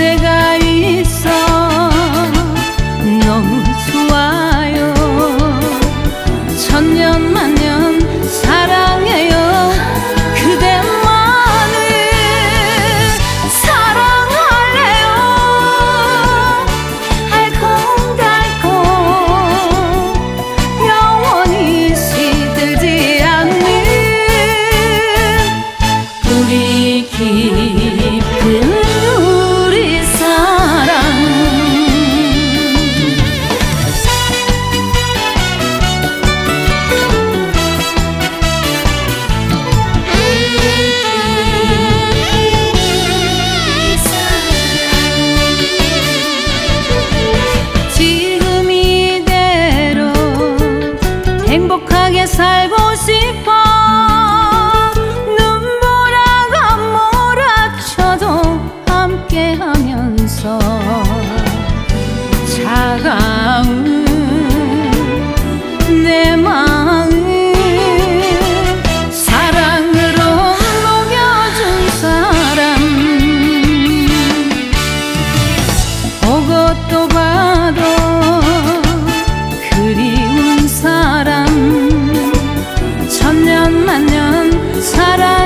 te 살고 만년 사랑.